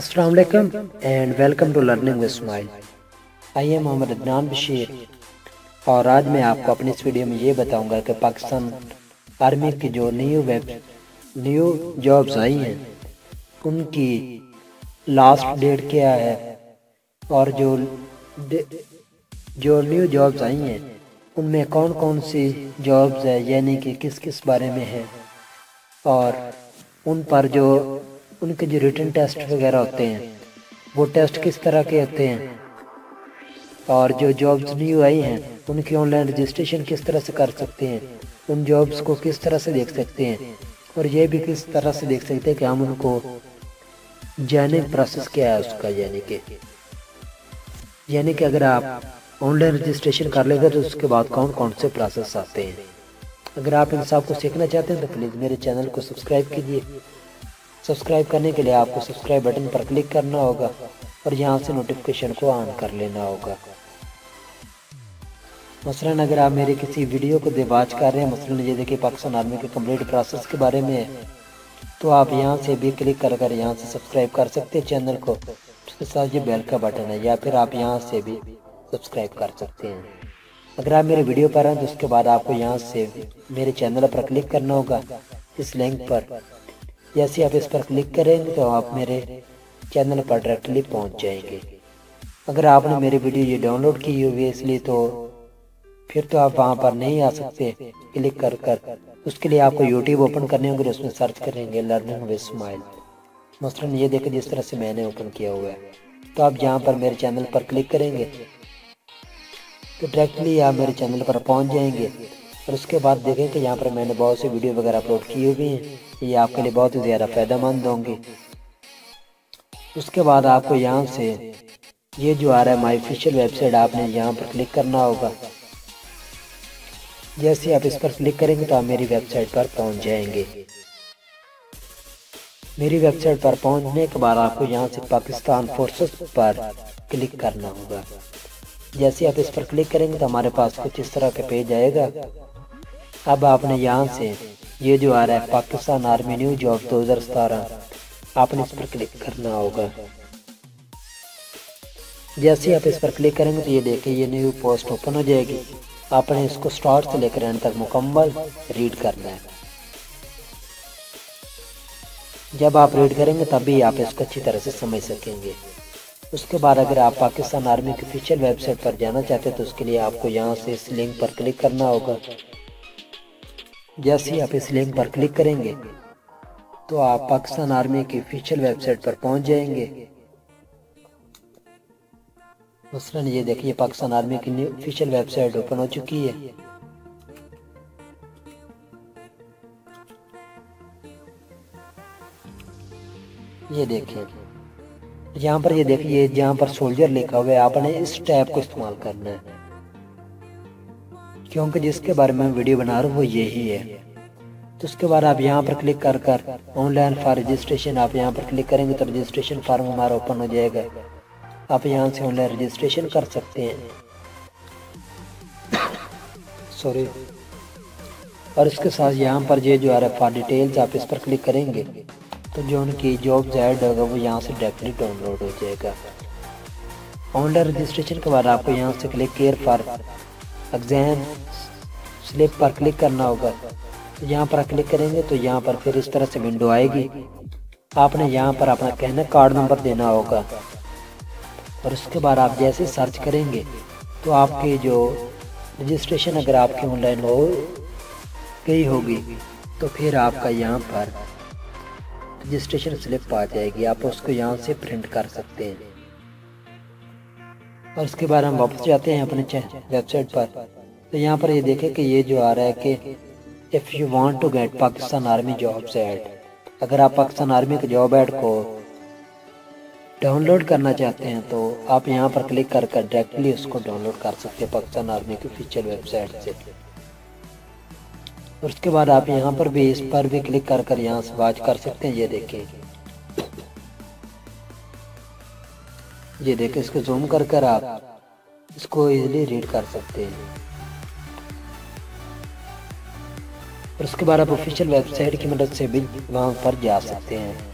अस्सलाम and welcome to learning with smile I am Mohammad Adnan Bashir और आज मैं आपको अपनी इस वीडियो में ये बताऊँगा कि पाकिस्तान आर्मी की जो न्यू वेब न्यू जॉब्स आई हैं, उनकी लास्ट डेट क्या है और जो जो न्यू जॉब्स आई हैं, उनमें कौन कौन सी जॉब्स है, यानी कि किस किस बारे में है और उन पर जो उनके जो रिटर्न टेस्ट वगैरह होते हैं, वो टेस्ट किस तरह के होते हैं? और जो जॉब्स न्यू आई हैं, उनकी ऑनलाइन रजिस्ट्रेशन किस तरह से कर सकते हैं? उन जॉब्स को किस तरह से देख सकते हैं? और ये भी किस तरह से देख सकते हैं कि हम उनको जैनिक प्रोसेस क्या है उसका, यानी कि यानी कि अगर आप ऑनलाइन रजिस्ट्रेशन कर लेंगे तो उसके बाद कौन कौन से प्रोसेस आते हैं? अगर आप इन सबको सीखना चाहते हैं तो प्लीज़ मेरे चैनल को सब्सक्राइब कीजिए। सब्सक्राइब करने के लिए आपको सब्सक्राइब बटन पर क्लिक करना होगा और यहाँ से नोटिफिकेशन को ऑन कर लेना होगा। मसलन, अगर आप मेरे किसी वीडियो को देवाज कर रहे हैं, मसलन, ये देखिए पाकिस्तान आर्मी के कंप्लीट प्रोसेस के बारे में तो आप यहाँ से भी क्लिक कर कर यहाँ से सब्सक्राइब कर सकते हैं चैनल को, उसके साथ ये बेल का बटन है, या फिर आप यहाँ से भी सब्सक्राइब कर सकते हैं। अगर आप मेरे वीडियो पर हैं तो उसके बाद आपको यहाँ से मेरे चैनल पर क्लिक करना होगा। इस लिंक पर जैसे आप इस पर क्लिक करेंगे तो आप मेरे चैनल पर डायरेक्टली पहुँच जाएँगे। अगर आपने मेरी वीडियो ये डाउनलोड की हुई है इसलिए तो फिर तो आप वहाँ पर नहीं आ सकते। क्लिक कर कर। उसके लिए आपको यूट्यूब ओपन करने होंगे उसमें सर्च करेंगे लर्निंग विद स्माइल मसलन ये देखें जिस तरह से मैंने ओपन किया हुआ है। तो आप यहाँ पर मेरे चैनल पर क्लिक करेंगे तो डायरेक्टली आप मेरे चैनल पर पहुँच जाएँगे। और उसके बाद देखें कि यहाँ पर मैंने बहुत सी वीडियो वगैरह अपलोड की हुई हैं। ये आपके लिए बहुत ही ज़्यादा फ़ायदेमंद होंगी। उसके बाद आपको यहाँ से ये जो आ रहा है माई ऑफिशियल वेबसाइट आपने यहाँ पर क्लिक करना होगा। जैसे आप इस पर क्लिक करेंगे तो आप मेरी वेबसाइट पर पहुँच जाएँगे। मेरी वेबसाइट पर पहुँचने के बाद आपको यहाँ से पाकिस्तान फोर्सेस पर क्लिक करना होगा। जैसे आप इस पर क्लिक करेंगे तो हमारे पास कुछ इस तरह का पेज आएगा। अब आपने यहाँ से ये जो आ रहा है पाकिस्तान आर्मी न्यू जॉब दो हज़ार सतारह, आपने इस पर क्लिक करना होगा। जैसे आप इस पर क्लिक करेंगे तो ये देखें ये न्यू पोस्ट ओपन हो जाएगी। आपने इसको स्टार्ट से लेकर एंड तक मुकम्मल रीड करना है। जब आप रीड करेंगे तभी आप इसको अच्छी तरह से समझ सकेंगे। उसके बाद अगर आप पाकिस्तान आर्मी की ऑफिशियल वेबसाइट पर जाना चाहते हैं तो उसके लिए आपको यहाँ से इस लिंक पर क्लिक करना होगा। जैसे ही आप इस लिंक पर क्लिक करेंगे तो आप पाकिस्तान आर्मी की ऑफिशियल वेबसाइट पर पहुँच जाएँगे। मसलन ये देखिए, पाकिस्तान आर्मी की ऑफिशियल वेबसाइट ओपन हो चुकी है। ये देखें यहाँ पर, ये देखिए, जहाँ पर सोल्जर लिखा हुआ है, आपने इस टैब को इस्तेमाल करना है। क्योंकि जिसके बारे में वीडियो बना रहा हूँ, वो यही है। तो उसके बाद आप यहाँ पर क्लिक कर कर ऑनलाइन फॉर रजिस्ट्रेशन आप यहाँ पर क्लिक करेंगे तो रजिस्ट्रेशन फॉर्म हमारा ओपन हो जाएगा। आप यहाँ से ऑनलाइन रजिस्ट्रेशन कर सकते हैं। सॉरी और इसके साथ यहाँ पर ये जो आ रहा है फॉर डिटेल्स आप इस पर क्लिक करेंगे तो जो उनकी जॉब ऐड होगा, वो यहाँ से डायरेक्टली डाउनलोड हो जाएगा। ऑनलाइन रजिस्ट्रेशन के बाद आपको यहाँ से click care for exam slip पर क्लिक करना होगा। तो यहाँ पर क्लिक करेंगे तो यहाँ पर फिर इस तरह से विंडो आएगी। आपने यहाँ पर अपना कहना कार्ड नंबर देना होगा। और उसके बाद आप जैसे सर्च करेंगे तो आपकी जो रजिस्ट्रेशन अगर आपकी ऑनलाइन हो गई होगी तो फिर आपका यहाँ पर रजिस्ट्रेशन स्लिप आ जाएगी। आप उसको यहाँ से प्रिंट कर सकते हैं। और उसके बाद हम वापस जाते हैं अपने वेबसाइट पर। तो यहाँ पर ये देखें कि ये जो आ रहा है कि if you want to get Pakistan army jobs ad अगर आप पाकिस्तान आर्मी के जॉब ऐड को डाउनलोड करना चाहते हैं तो आप यहाँ पर क्लिक कर कर डायरेक्टली उसको डाउनलोड कर सकते हैं पाकिस्तान आर्मी की ऑफिशियल वेबसाइट से। और उसके बाद आप यहाँ पर भी इस पर भी क्लिक कर कर यहाँ से वाच कर सकते हैं, ये देखें। ये देखें, इसको जूम कर कर आप इसको इजीली रीड कर सकते हैं। और उसके बाद आप ऑफिशियल वेबसाइट की मदद से भी वहाँ पर जा सकते हैं।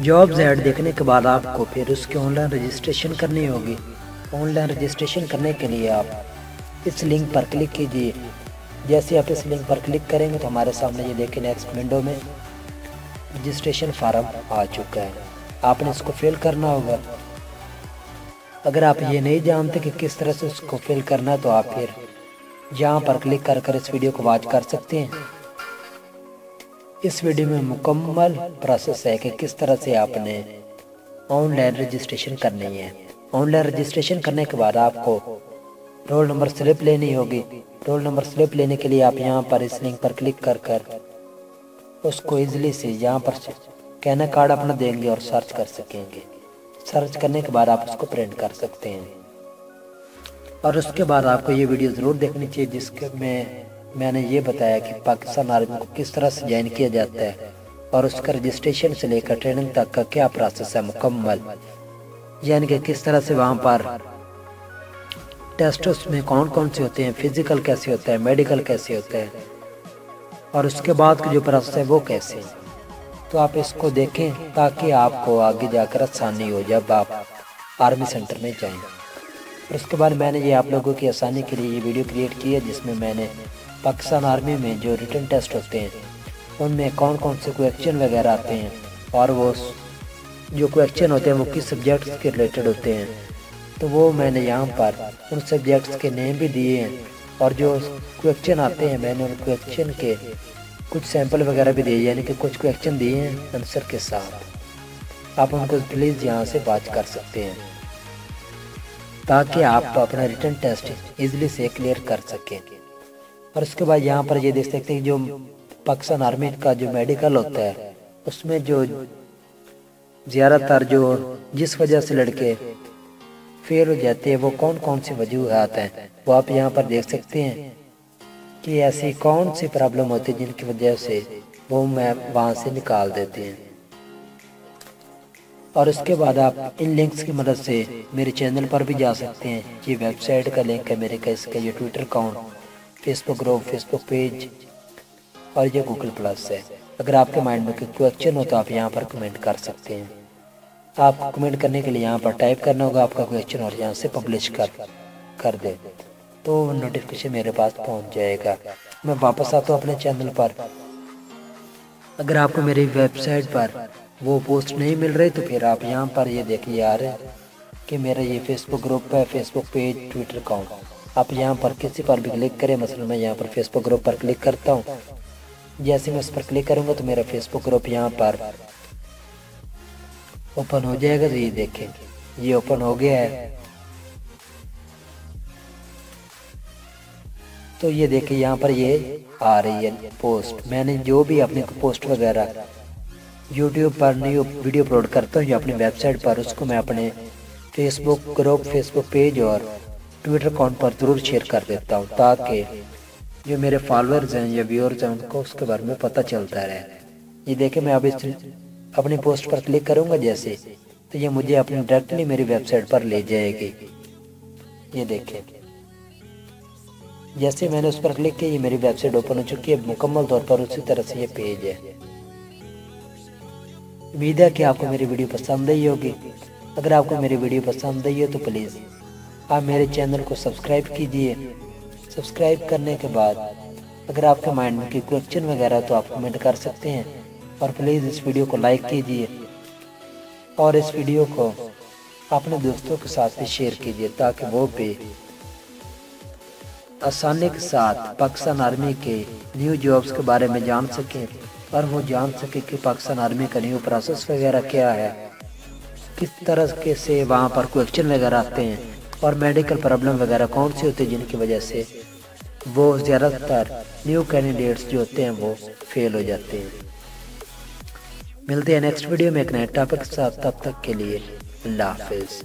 जॉब्स ऐड देखने के बाद आपको फिर उसकी ऑनलाइन रजिस्ट्रेशन करनी होगी। ऑनलाइन रजिस्ट्रेशन करने के लिए आप इस लिंक पर क्लिक कीजिए। जैसे आप इस लिंक पर क्लिक करेंगे तो हमारे सामने ये देखें नेक्स्ट विंडो में रजिस्ट्रेशन फार्म आ चुका है। आपने इसको फिल करना होगा। अगर आप ये नहीं जानते कि किस तरह से उसको फिल करना है तो आप फिर यहाँ पर क्लिक कर कर इस वीडियो को वॉच कर सकते हैं। इस वीडियो में मुकम्मल प्रोसेस है कि किस तरह से आपने ऑनलाइन रजिस्ट्रेशन करनी है। ऑनलाइन रजिस्ट्रेशन करने के बाद आपको रोल नंबर स्लिप लेनी होगी। रोल नंबर स्लिप लेने के लिए आप यहाँ पर इस लिंक पर क्लिक कर कर उसको इजीली से यहाँ पर कहना कार्ड अपना देंगे और सर्च कर सकेंगे। सर्च करने के बाद आप उसको प्रिंट कर सकते हैं। और उसके बाद आपको ये वीडियो ज़रूर देखनी चाहिए, जिसके में मैंने ये बताया कि पाकिस्तान आर्मी को किस तरह से ज्वाइन किया जाता है और उसका रजिस्ट्रेशन से लेकर ट्रेनिंग तक का क्या प्रोसेस है मुकम्मल। यानी कि किस तरह से वहाँ पर टेस्ट उसमें कौन कौन से होते हैं, फ़िज़िकल कैसे होता है, मेडिकल कैसे होता है, और उसके बाद का जो प्रोसेस है वो कैसे तो आप इसको देखें ताकि आपको आगे जाकर आसानी हो जब आप आर्मी सेंटर में जाएँ। और उसके बाद मैंने ये आप लोगों की आसानी के लिए ये वीडियो क्रिएट की है, जिसमें मैंने पाकिस्तान आर्मी में जो रिटर्न टेस्ट होते हैं, उनमें कौन कौन से क्वेश्चन वगैरह आते हैं और वो जो क्वेश्चन होते हैं वो किस सब्जेक्ट्स के रिलेटेड होते हैं। तो वो मैंने यहाँ पर उन सब्जेक्ट्स के नेम भी दिए हैं और जो क्वेश्चन आते हैं, मैंने उन क्वेश्चन के कुछ सैंपल वगैरह भी दिए यानी कि कुछ क्वेश्चन दिए हैं आंसर के साथ। आप उनको प्लीज़ यहाँ से बात कर सकते हैं, ताकि आप अपना रिटर्न टेस्ट इजीली से क्लियर कर सकें। और उसके बाद यहाँ पर ये देख सकते हैं जो पाकिस्तान आर्मी का जो मेडिकल होता है, उसमें जो ज़्यादातर जो जिस वजह से लड़के फेल हो जाते हैं, वो कौन कौन सी वजूहत हैं, वो आप यहाँ पर देख सकते हैं। कि ऐसी कौन सी प्रॉब्लम होती है जिनकी वजह से वो मैं वहाँ से निकाल देते हैं। और उसके बाद आप इन लिंक्स की मदद से मेरे चैनल पर भी जा सकते हैं। ये वेबसाइट का लिंक है मेरे का इसका ये Twitter account Facebook group Facebook page और ये गूगल प्लस है। अगर आपके माइंड में कोई क्वेश्चन हो तो आप यहाँ पर कमेंट कर सकते हैं। आप कमेंट करने के लिए यहाँ पर टाइप करना होगा, आपका क्वेश्चन और यहाँ से पब्लिश कर कर दे। तो नोटिफिकेशन मेरे पास पहुँच जाएगा। मैं वापस आता हूँ अपने चैनल पर। अगर आपको मेरी वेबसाइट पर वो पोस्ट नहीं मिल रही तो फिर आप यहाँ पर ये देखिए आ रहे कि मेरा ये फेसबुक ग्रुप है फेसबुक पेज ट्विटर अकाउंट आप यहाँ पर किसी पर भी क्लिक करें मतलब मैं यहाँ पर फेसबुक ग्रुप पर क्लिक करता हूँ। जैसे मैं उस पर क्लिक करूँगा तो मेरा फेसबुक ग्रुप यहाँ पर ओपन हो जाएगा। तो ये देखें, ये ओपन हो गया है। तो ये देखें यहाँ पर ये आ रही है पोस्ट मैंने जो भी अपने पोस्ट वगैरह यूट्यूब पर न्यू वीडियो अपलोड करता हूँ, या अपनी वेबसाइट पर, उसको मैं अपने फेसबुक ग्रुप फेसबुक पेज और ट्विटर अकाउंट पर ज़रूर शेयर कर देता हूँ, ताकि जो मेरे फॉलोअर्स हैं, या व्यूअर्स हैं, उनको उसके बारे में पता चलता रहे। ये देखें मैं अभी अपनी पोस्ट पर क्लिक करूँगा जैसे तो ये मुझे अपनी डायरेक्टली मेरी वेबसाइट पर ले जाएगी। ये देखें। जैसे मैंने उस पर क्लिक किया ये मेरी वेबसाइट ओपन हो चुकी है। मुकम्मल तौर पर उसी तरह से ये पेज है। उम्मीद है कि आपको मेरी वीडियो पसंद आई होगी। अगर आपको मेरी वीडियो पसंद आई हो तो प्लीज़ आप मेरे चैनल को सब्सक्राइब कीजिए। सब्सक्राइब करने के बाद, अगर आपके माइंड में कोई क्वेश्चन वगैरह तो आप कमेंट कर सकते हैं। और प्लीज़ इस वीडियो को लाइक कीजिए। और इस वीडियो को अपने दोस्तों के साथ भी शेयर कीजिए, ताकि वो भी आसानी के साथ पाकिस्तान आर्मी के न्यू जॉब्स के बारे में जान सकें और वो जान सके कि पाकिस्तान आर्मी का न्यू प्रोसेस वगैरह क्या है। किस तरह के से वहाँ पर क्वेश्चन वगैरह आते हैं और मेडिकल प्रॉब्लम वगैरह कौन सी होती है जिनकी वजह से वो ज़्यादातर न्यू कैंडिडेट्स जो होते हैं वो फेल हो जाते हैं। मिलते हैं नेक्स्ट वीडियो में एक नए टॉपिक के साथ, तब तक के लिए अल्लाह हाफिज़।